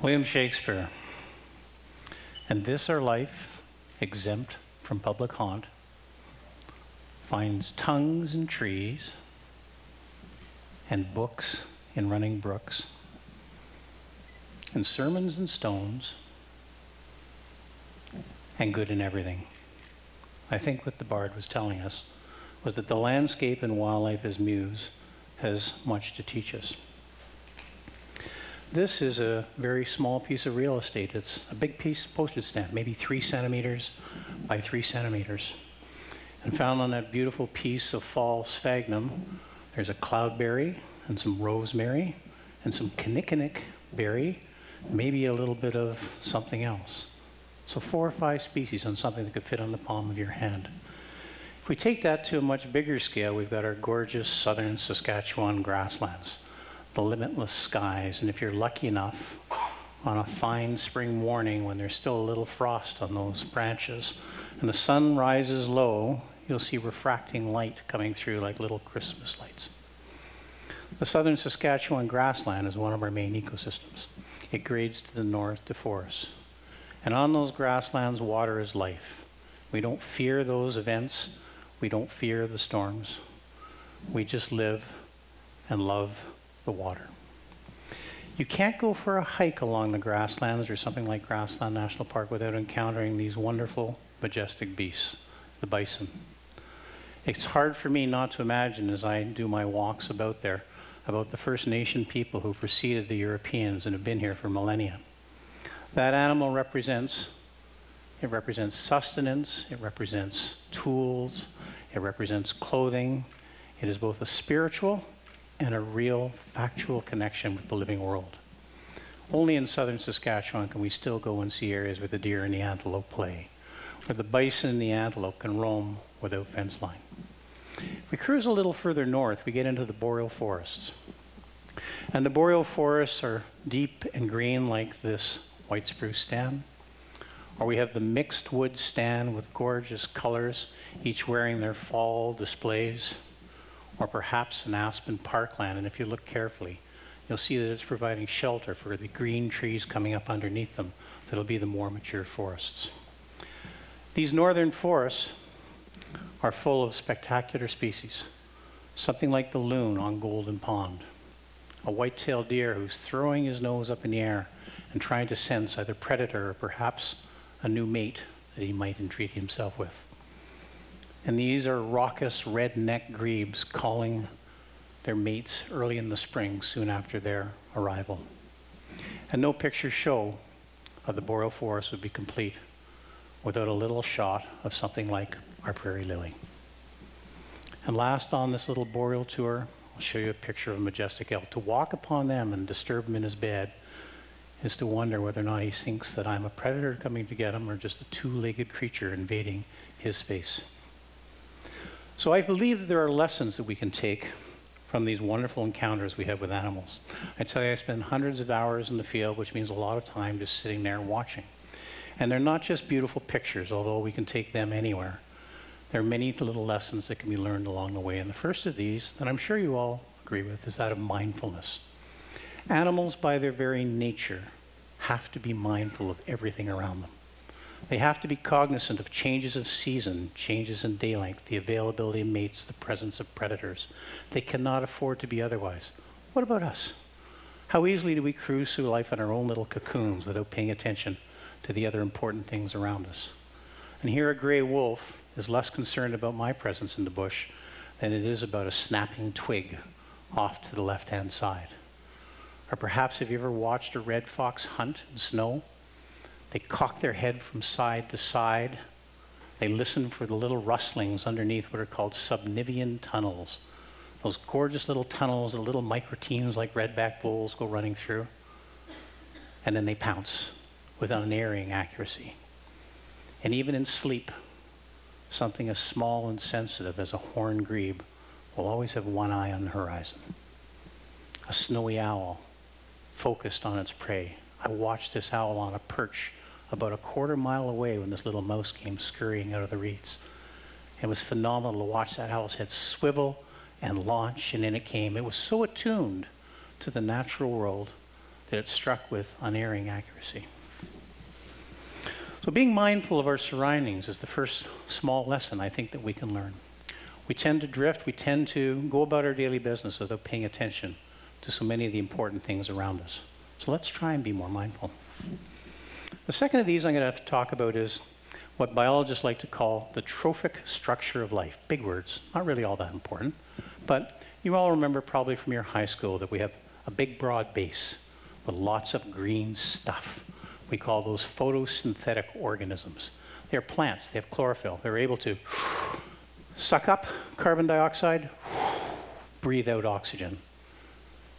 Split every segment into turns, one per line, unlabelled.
William Shakespeare. And this our life, exempt from public haunt, finds tongues in trees and books in running brooks and sermons in stones and good in everything. I think what the bard was telling us was that the landscape and wildlife as muse has much to teach us. This is a very small piece of real estate. It's a big piece postage stamp, maybe three centimeters by three centimeters. And found on that beautiful piece of fall sphagnum, there's a cloudberry and some rosemary and some kinnikinick berry, maybe a little bit of something else. So four or five species on something that could fit on the palm of your hand. If we take that to a much bigger scale, we've got our gorgeous southern Saskatchewan grasslands the limitless skies. And if you're lucky enough on a fine spring morning when there's still a little frost on those branches and the sun rises low, you'll see refracting light coming through like little Christmas lights. The southern Saskatchewan grassland is one of our main ecosystems. It grades to the north to forests. And on those grasslands, water is life. We don't fear those events. We don't fear the storms. We just live and love the water. You can't go for a hike along the grasslands or something like Grassland National Park without encountering these wonderful, majestic beasts, the bison. It's hard for me not to imagine as I do my walks about there about the First Nation people who preceded the Europeans and have been here for millennia. That animal represents it represents sustenance, it represents tools, it represents clothing. It is both a spiritual and a real factual connection with the living world. Only in southern Saskatchewan can we still go and see areas where the deer and the antelope play, where the bison and the antelope can roam without fence line. If we cruise a little further north, we get into the boreal forests. And the boreal forests are deep and green like this white spruce stand. Or we have the mixed wood stand with gorgeous colors, each wearing their fall displays or perhaps an aspen parkland. And if you look carefully, you'll see that it's providing shelter for the green trees coming up underneath them that'll be the more mature forests. These northern forests are full of spectacular species, something like the loon on Golden Pond, a white-tailed deer who's throwing his nose up in the air and trying to sense either predator or perhaps a new mate that he might entreat himself with. And these are raucous red-necked grebes calling their mates early in the spring, soon after their arrival. And no picture show of the boreal forest would be complete without a little shot of something like our prairie lily. And last on this little boreal tour, I'll show you a picture of a majestic elk. To walk upon them and disturb him in his bed is to wonder whether or not he thinks that I'm a predator coming to get him or just a two-legged creature invading his space. So I believe that there are lessons that we can take from these wonderful encounters we have with animals. I tell you, I spend hundreds of hours in the field, which means a lot of time just sitting there and watching. And they're not just beautiful pictures, although we can take them anywhere. There are many little lessons that can be learned along the way. And the first of these, that I'm sure you all agree with, is that of mindfulness. Animals, by their very nature, have to be mindful of everything around them. They have to be cognizant of changes of season, changes in day length, the availability of mates, the presence of predators. They cannot afford to be otherwise. What about us? How easily do we cruise through life in our own little cocoons without paying attention to the other important things around us? And here a gray wolf is less concerned about my presence in the bush than it is about a snapping twig off to the left-hand side. Or perhaps have you ever watched a red fox hunt in snow? They cock their head from side to side. They listen for the little rustlings underneath what are called subnivean tunnels. Those gorgeous little tunnels the little microtines like redback voles go running through. And then they pounce with unerring accuracy. And even in sleep, something as small and sensitive as a horned grebe will always have one eye on the horizon. A snowy owl focused on its prey. I watched this owl on a perch about a quarter mile away when this little mouse came scurrying out of the reeds. It was phenomenal to watch that owl's head swivel and launch, and in it came. It was so attuned to the natural world that it struck with unerring accuracy. So being mindful of our surroundings is the first small lesson I think that we can learn. We tend to drift, we tend to go about our daily business without paying attention to so many of the important things around us. So let's try and be more mindful. The second of these I'm going to, to talk about is what biologists like to call the trophic structure of life. Big words, not really all that important. But you all remember probably from your high school that we have a big broad base with lots of green stuff. We call those photosynthetic organisms. They're plants, they have chlorophyll. They're able to suck up carbon dioxide, breathe out oxygen.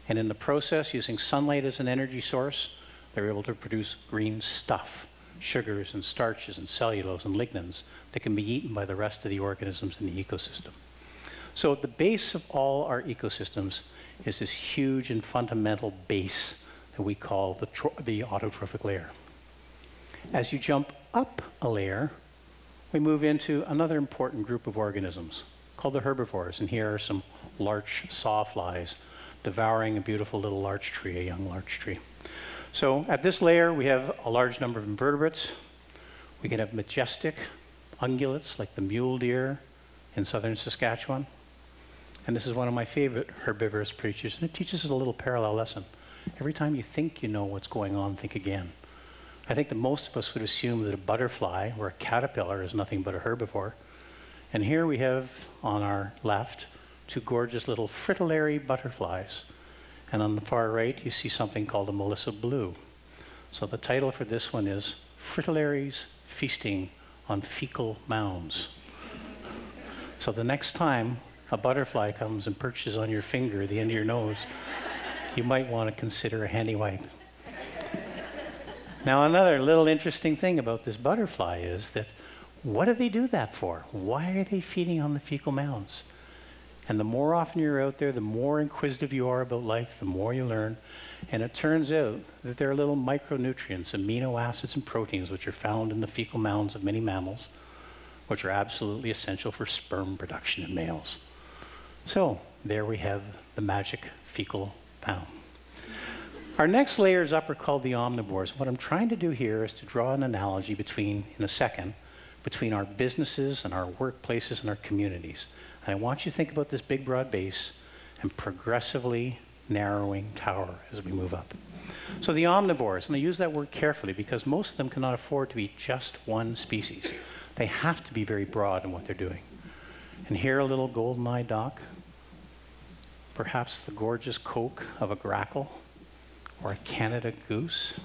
And in the process, using sunlight as an energy source, they're able to produce green stuff, sugars and starches and cellulose and lignins that can be eaten by the rest of the organisms in the ecosystem. So at the base of all our ecosystems is this huge and fundamental base that we call the, the autotrophic layer. As you jump up a layer, we move into another important group of organisms called the herbivores. And here are some larch sawflies devouring a beautiful little larch tree, a young larch tree. So at this layer, we have a large number of invertebrates. We can have majestic ungulates like the mule deer in southern Saskatchewan. And this is one of my favorite herbivorous creatures, and it teaches us a little parallel lesson. Every time you think you know what's going on, think again. I think that most of us would assume that a butterfly or a caterpillar is nothing but a herbivore. And here we have on our left two gorgeous little fritillary butterflies. And on the far right, you see something called a Melissa blue. So the title for this one is Fritillaries Feasting on Fecal Mounds. So the next time a butterfly comes and perches on your finger, the end of your nose, you might want to consider a handy wipe. Now, another little interesting thing about this butterfly is that what do they do that for? Why are they feeding on the fecal mounds? And the more often you're out there, the more inquisitive you are about life, the more you learn. And it turns out that there are little micronutrients, amino acids, and proteins which are found in the fecal mounds of many mammals, which are absolutely essential for sperm production in males. So there we have the magic fecal mound. Our next layers up are called the omnivores. What I'm trying to do here is to draw an analogy between, in a second, between our businesses and our workplaces and our communities. And I want you to think about this big broad base and progressively narrowing tower as we move up. So the omnivores, and I use that word carefully because most of them cannot afford to be just one species. They have to be very broad in what they're doing. And here a little golden-eyed duck, perhaps the gorgeous coke of a grackle, or a Canada goose,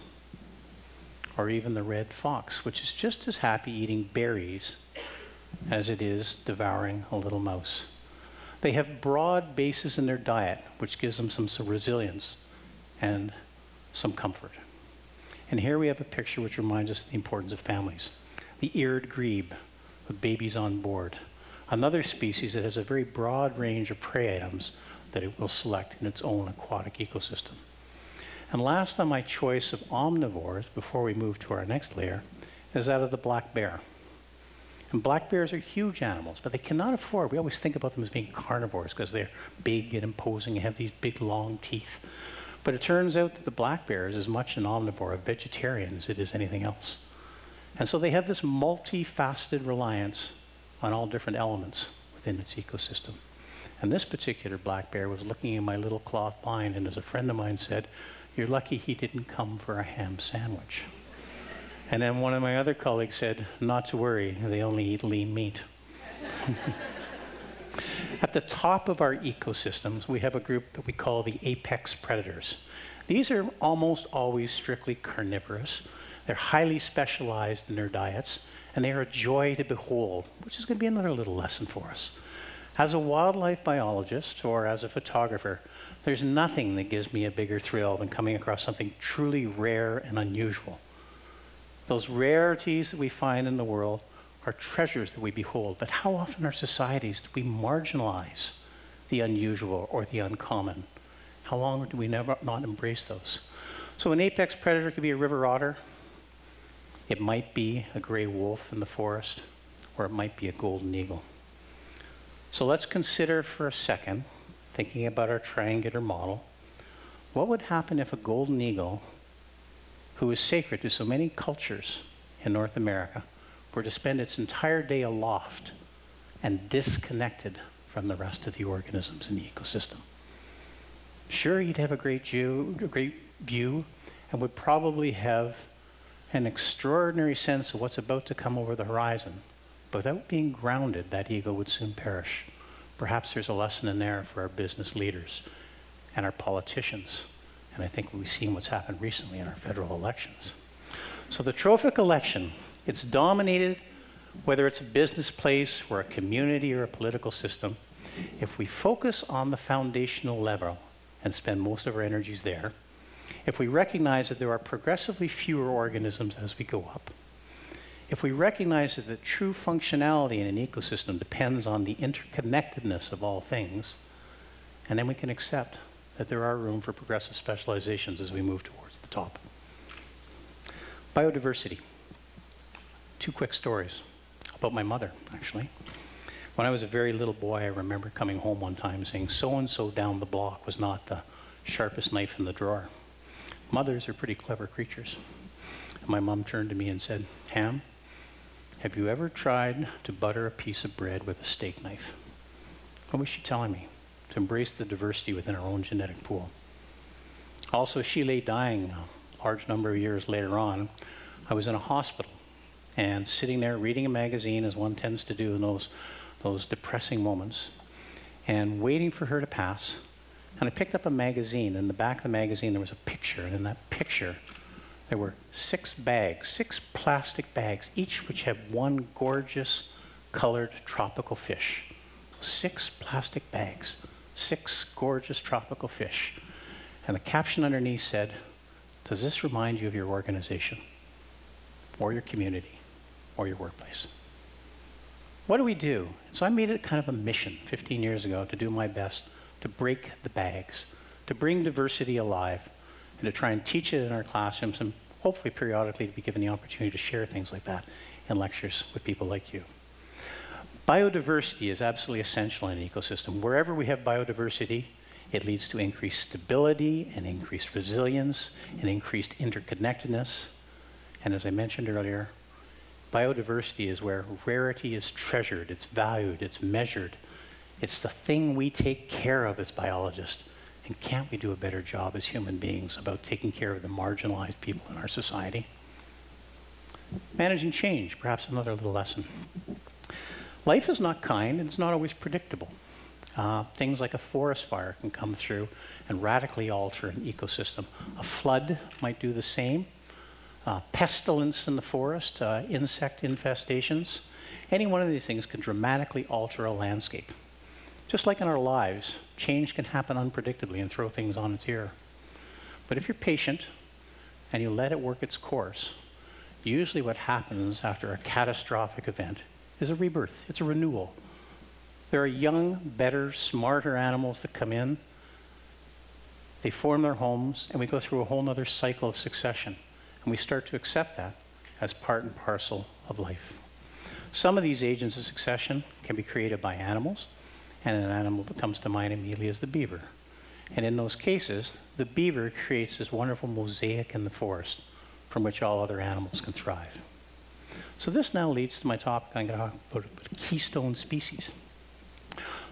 or even the red fox, which is just as happy eating berries as it is devouring a little mouse. They have broad bases in their diet, which gives them some, some resilience and some comfort. And here we have a picture which reminds us of the importance of families. The eared grebe, with babies on board. Another species that has a very broad range of prey items that it will select in its own aquatic ecosystem. And last on my choice of omnivores, before we move to our next layer, is that of the black bear. And black bears are huge animals, but they cannot afford, we always think about them as being carnivores because they're big and imposing and have these big long teeth. But it turns out that the black bear is as much an omnivore, a vegetarian, as it is anything else. And so they have this multifaceted reliance on all different elements within its ecosystem. And this particular black bear was looking in my little cloth blind, and as a friend of mine said, you're lucky he didn't come for a ham sandwich. And then one of my other colleagues said, Not to worry, they only eat lean meat. At the top of our ecosystems, we have a group that we call the apex predators. These are almost always strictly carnivorous. They're highly specialized in their diets, and they are a joy to behold, which is going to be another little lesson for us. As a wildlife biologist or as a photographer, there's nothing that gives me a bigger thrill than coming across something truly rare and unusual. Those rarities that we find in the world are treasures that we behold, but how often in our societies do we marginalize the unusual or the uncommon? How long do we never not embrace those? So an apex predator could be a river otter. It might be a gray wolf in the forest, or it might be a golden eagle. So let's consider for a second thinking about our triangular model, What would happen if a golden eagle, who is sacred to so many cultures in North America, were to spend its entire day aloft and disconnected from the rest of the organisms in the ecosystem? Sure, you'd have a great view, a great view and would probably have an extraordinary sense of what's about to come over the horizon. But without being grounded, that eagle would soon perish. Perhaps there's a lesson in there for our business leaders and our politicians. And I think we've seen what's happened recently in our federal elections. So the trophic election, it's dominated, whether it's a business place or a community or a political system, if we focus on the foundational level and spend most of our energies there, if we recognize that there are progressively fewer organisms as we go up, if we recognize that the true functionality in an ecosystem depends on the interconnectedness of all things, and then we can accept that there are room for progressive specializations as we move towards the top. Biodiversity. Two quick stories about my mother, actually. When I was a very little boy, I remember coming home one time saying, so and so down the block was not the sharpest knife in the drawer. Mothers are pretty clever creatures. And my mom turned to me and said, Ham, have you ever tried to butter a piece of bread with a steak knife? What was she telling me? To embrace the diversity within our own genetic pool. Also, she lay dying a large number of years later on. I was in a hospital and sitting there reading a magazine, as one tends to do in those, those depressing moments, and waiting for her to pass. And I picked up a magazine. In the back of the magazine, there was a picture. And in that picture, there were six bags, six plastic bags, each which had one gorgeous colored tropical fish. Six plastic bags, six gorgeous tropical fish. And the caption underneath said, Does this remind you of your organization, or your community, or your workplace? What do we do? So I made it kind of a mission 15 years ago to do my best to break the bags, to bring diversity alive, and to try and teach it in our classrooms, and hopefully periodically to be given the opportunity to share things like that in lectures with people like you. Biodiversity is absolutely essential in an ecosystem. Wherever we have biodiversity, it leads to increased stability and increased resilience and increased interconnectedness. And as I mentioned earlier, biodiversity is where rarity is treasured, it's valued, it's measured, it's the thing we take care of as biologists. And can't we do a better job as human beings about taking care of the marginalized people in our society? Managing change, perhaps another little lesson. Life is not kind and it's not always predictable. Uh, things like a forest fire can come through and radically alter an ecosystem. A flood might do the same. Uh, pestilence in the forest, uh, insect infestations, any one of these things can dramatically alter a landscape. Just like in our lives, change can happen unpredictably and throw things on its ear. But if you're patient and you let it work its course, usually what happens after a catastrophic event is a rebirth, it's a renewal. There are young, better, smarter animals that come in. They form their homes, and we go through a whole other cycle of succession. And we start to accept that as part and parcel of life. Some of these agents of succession can be created by animals, and an animal that comes to mind immediately is the beaver. And in those cases, the beaver creates this wonderful mosaic in the forest from which all other animals can thrive. So this now leads to my topic I'm going to talk about keystone species.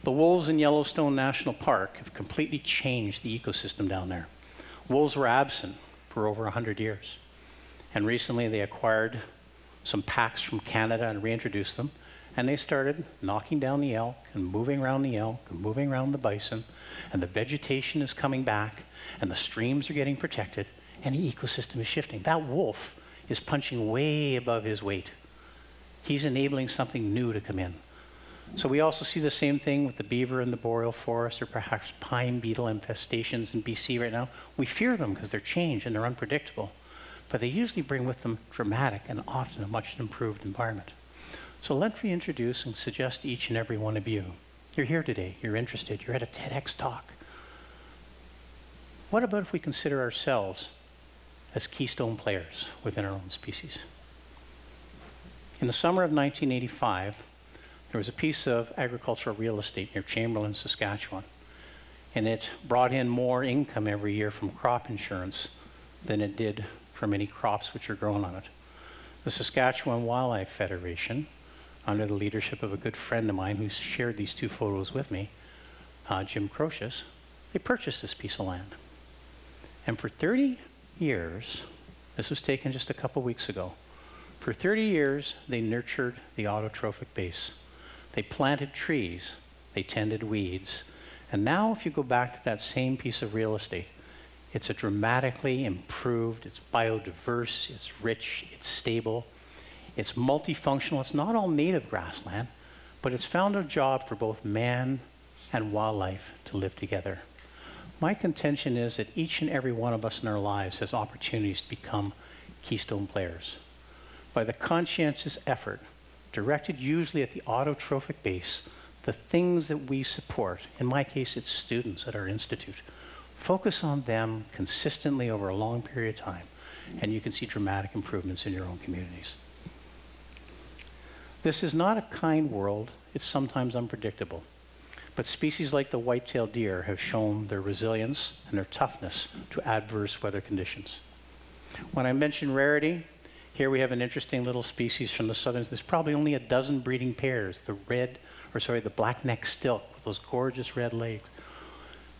The wolves in Yellowstone National Park have completely changed the ecosystem down there. Wolves were absent for over 100 years. And recently they acquired some packs from Canada and reintroduced them. And they started knocking down the elk and moving around the elk and moving around the bison. And the vegetation is coming back and the streams are getting protected and the ecosystem is shifting. That wolf is punching way above his weight. He's enabling something new to come in. So we also see the same thing with the beaver in the boreal forest or perhaps pine beetle infestations in BC right now. We fear them because they're changed and they're unpredictable. But they usually bring with them dramatic and often a much improved environment. So let me introduce and suggest to each and every one of you. You're here today, you're interested, you're at a TEDx talk. What about if we consider ourselves as keystone players within our own species? In the summer of 1985, there was a piece of agricultural real estate near Chamberlain, Saskatchewan. and it brought in more income every year from crop insurance than it did from any crops which are grown on it. The Saskatchewan Wildlife Federation, under the leadership of a good friend of mine who shared these two photos with me, uh, Jim Crocius, they purchased this piece of land. And for 30 years, this was taken just a couple weeks ago, for 30 years, they nurtured the autotrophic base. They planted trees, they tended weeds, and now if you go back to that same piece of real estate, it's a dramatically improved, it's biodiverse, it's rich, it's stable, it's multifunctional. It's not all native grassland, but it's found a job for both man and wildlife to live together. My contention is that each and every one of us in our lives has opportunities to become keystone players. By the conscientious effort, directed usually at the autotrophic base, the things that we support, in my case, it's students at our institute, focus on them consistently over a long period of time, and you can see dramatic improvements in your own communities. This is not a kind world, it's sometimes unpredictable. But species like the white-tailed deer have shown their resilience and their toughness to adverse weather conditions. When I mention rarity, here we have an interesting little species from the southern, there's probably only a dozen breeding pairs, the red, or sorry, the black-necked stilt with those gorgeous red legs.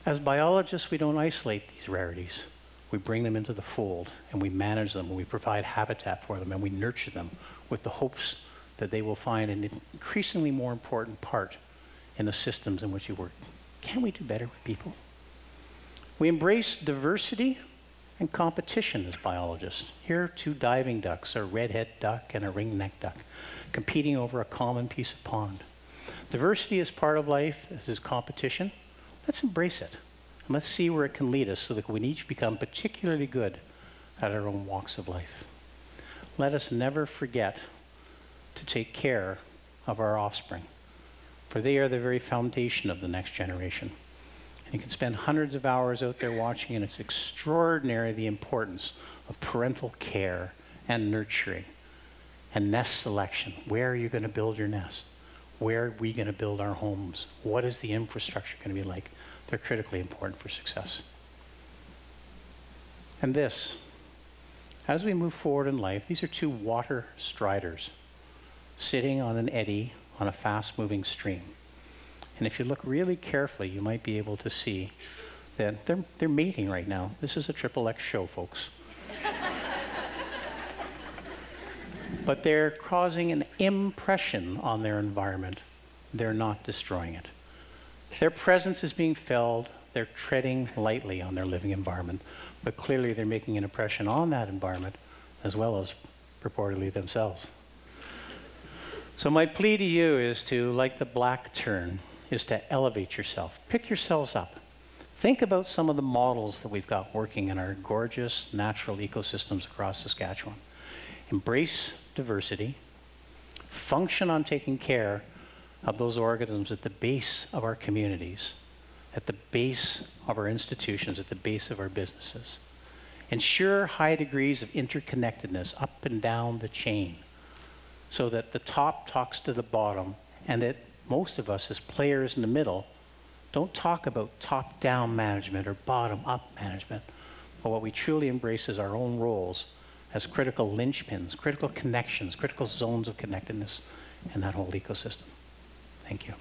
As biologists, we don't isolate these rarities. We bring them into the fold and we manage them and we provide habitat for them and we nurture them with the hopes that they will find an increasingly more important part in the systems in which you work. Can we do better with people? We embrace diversity and competition as biologists. Here are two diving ducks, a redhead duck and a ringneck duck, competing over a common piece of pond. Diversity is part of life, as is competition. Let's embrace it. And let's see where it can lead us so that we each become particularly good at our own walks of life. Let us never forget to take care of our offspring, for they are the very foundation of the next generation. And you can spend hundreds of hours out there watching, and it's extraordinary the importance of parental care and nurturing and nest selection. Where are you going to build your nest? Where are we going to build our homes? What is the infrastructure going to be like? They're critically important for success. And this, as we move forward in life, these are two water striders sitting on an eddy on a fast moving stream. And if you look really carefully, you might be able to see that they're, they're mating right now. This is a triple X show, folks. but they're causing an impression on their environment. They're not destroying it. Their presence is being felt. They're treading lightly on their living environment, but clearly they're making an impression on that environment as well as purportedly themselves. So my plea to you is to, like the black tern, is to elevate yourself. Pick yourselves up. Think about some of the models that we've got working in our gorgeous natural ecosystems across Saskatchewan. Embrace diversity. Function on taking care of those organisms at the base of our communities, at the base of our institutions, at the base of our businesses. Ensure high degrees of interconnectedness up and down the chain so that the top talks to the bottom and that most of us as players in the middle don't talk about top-down management or bottom-up management, but what we truly embrace is our own roles as critical linchpins, critical connections, critical zones of connectedness in that whole ecosystem. Thank you.